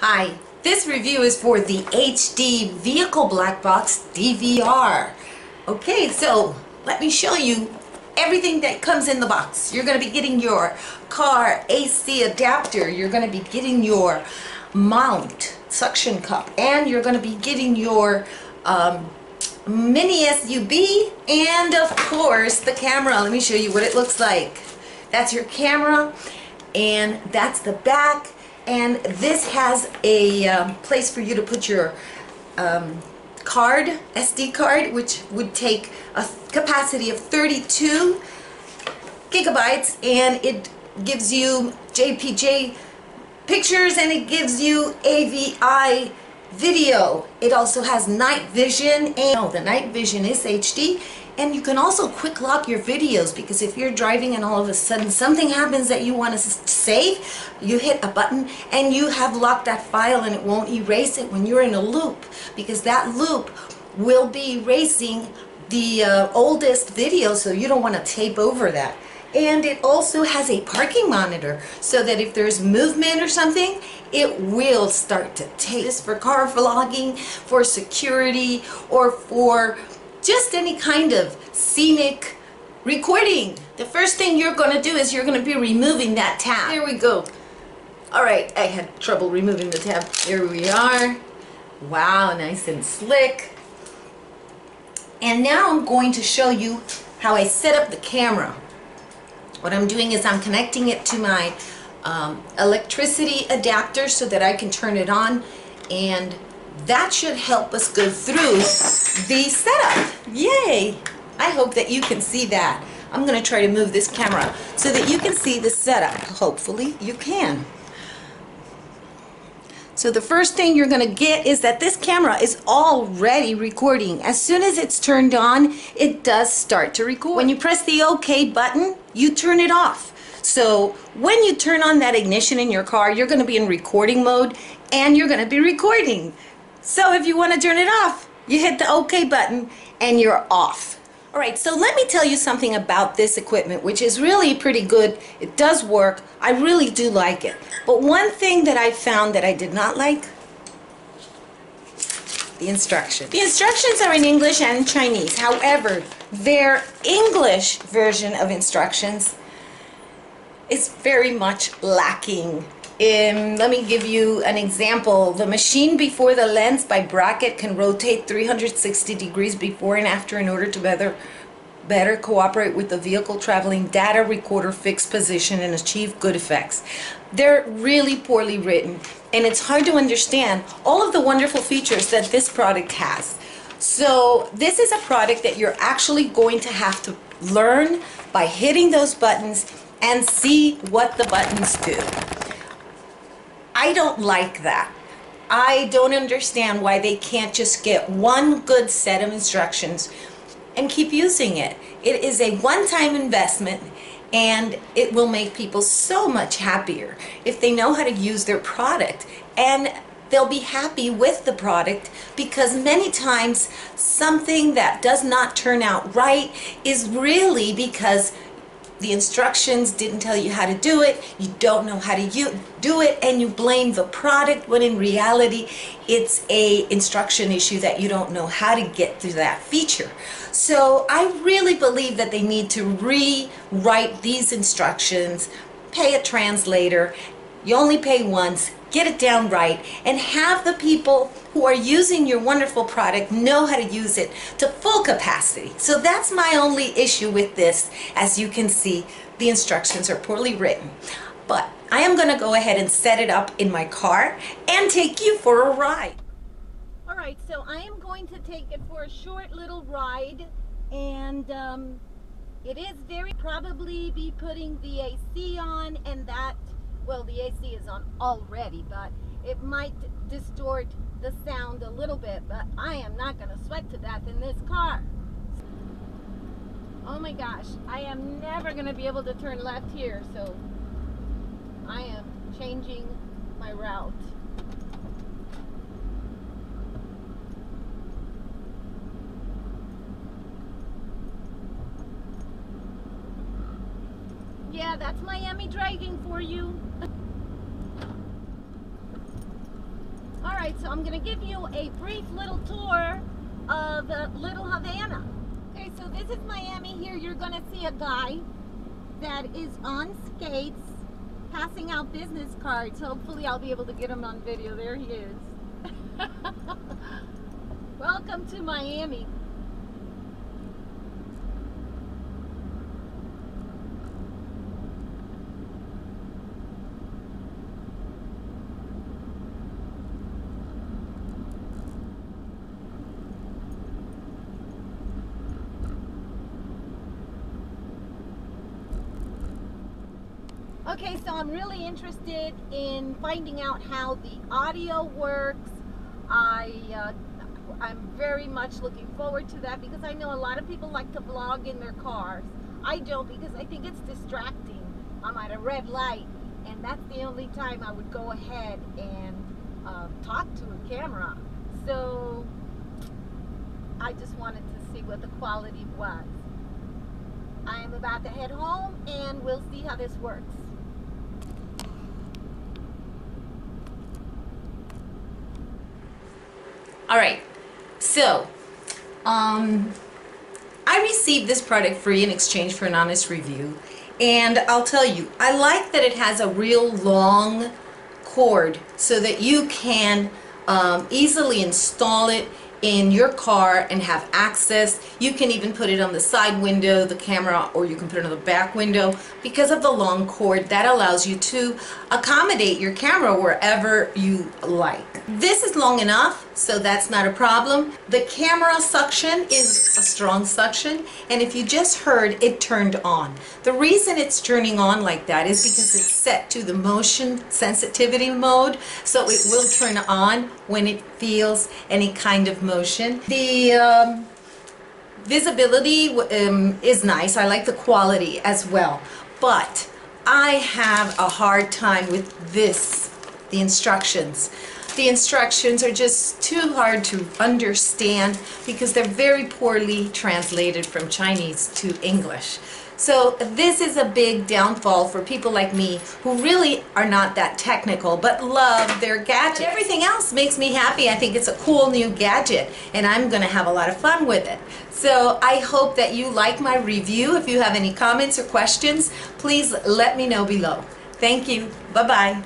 Hi, this review is for the HD Vehicle Black Box DVR. Okay, so let me show you everything that comes in the box. You're going to be getting your car AC adapter, you're going to be getting your mount suction cup, and you're going to be getting your um, mini SUV, and of course the camera. Let me show you what it looks like. That's your camera, and that's the back and this has a um, place for you to put your um, card, SD card, which would take a capacity of 32 gigabytes and it gives you JPG pictures and it gives you AVI video. It also has night vision and oh, the night vision is HD and you can also quick lock your videos because if you're driving and all of a sudden something happens that you want to save, you hit a button and you have locked that file and it won't erase it when you're in a loop because that loop will be erasing the uh, oldest video so you don't want to tape over that. And it also has a parking monitor so that if there's movement or something, it will start to tape. This for car vlogging, for security, or for just any kind of scenic recording. The first thing you're going to do is you're going to be removing that tab. Here we go. All right, I had trouble removing the tab. Here we are. Wow, nice and slick. And now I'm going to show you how I set up the camera. What I'm doing is I'm connecting it to my um, electricity adapter so that I can turn it on and that should help us go through the setup. Yay! I hope that you can see that. I'm going to try to move this camera so that you can see the setup. Hopefully you can. So the first thing you're going to get is that this camera is already recording. As soon as it's turned on, it does start to record. When you press the OK button, you turn it off. So when you turn on that ignition in your car, you're going to be in recording mode and you're going to be recording. So if you want to turn it off, you hit the OK button and you're off. Alright, so let me tell you something about this equipment, which is really pretty good. It does work. I really do like it. But one thing that I found that I did not like, the instructions. The instructions are in English and Chinese. However, their English version of instructions is very much lacking um, let me give you an example. The machine before the lens by bracket can rotate 360 degrees before and after in order to better better cooperate with the vehicle traveling data recorder fixed position and achieve good effects. They're really poorly written and it's hard to understand all of the wonderful features that this product has. So this is a product that you're actually going to have to learn by hitting those buttons and see what the buttons do. I don't like that. I don't understand why they can't just get one good set of instructions and keep using it. It is a one-time investment and it will make people so much happier if they know how to use their product and they'll be happy with the product because many times something that does not turn out right is really because the instructions didn't tell you how to do it, you don't know how to do it, and you blame the product when in reality it's a instruction issue that you don't know how to get through that feature. So I really believe that they need to rewrite these instructions, pay a translator, you only pay once, get it down right, and have the people who are using your wonderful product know how to use it to full capacity. So that's my only issue with this. As you can see, the instructions are poorly written. But I am going to go ahead and set it up in my car and take you for a ride. All right, so I am going to take it for a short little ride and um, it is very probably be putting the AC on and that well the AC is on already but it might distort the sound a little bit but I am not going to sweat to death in this car. Oh my gosh I am never going to be able to turn left here so I am changing my route Yeah, that's Miami driving for you. right, so I'm gonna give you a brief little tour of uh, Little Havana. Okay, so this is Miami. Here you're gonna see a guy that is on skates passing out business cards. Hopefully I'll be able to get him on video. There he is. Welcome to Miami. Okay, so I'm really interested in finding out how the audio works. I, uh, I'm very much looking forward to that because I know a lot of people like to vlog in their cars. I don't because I think it's distracting. I'm at a red light and that's the only time I would go ahead and uh, talk to a camera. So I just wanted to see what the quality was. I am about to head home and we'll see how this works. All right, so um, I received this product free in exchange for an honest review. And I'll tell you, I like that it has a real long cord so that you can um, easily install it in your car and have access. You can even put it on the side window, the camera, or you can put it on the back window. Because of the long cord, that allows you to accommodate your camera wherever you like. This is long enough, so that's not a problem. The camera suction is a strong suction, and if you just heard, it turned on. The reason it's turning on like that is because it's set to the motion sensitivity mode, so it will turn on when it feels any kind of motion. The um, visibility um, is nice. I like the quality as well. But I have a hard time with this, the instructions. The instructions are just too hard to understand because they're very poorly translated from Chinese to English. So this is a big downfall for people like me who really are not that technical but love their gadget. Everything else makes me happy. I think it's a cool new gadget and I'm going to have a lot of fun with it. So I hope that you like my review. If you have any comments or questions, please let me know below. Thank you. Bye-bye.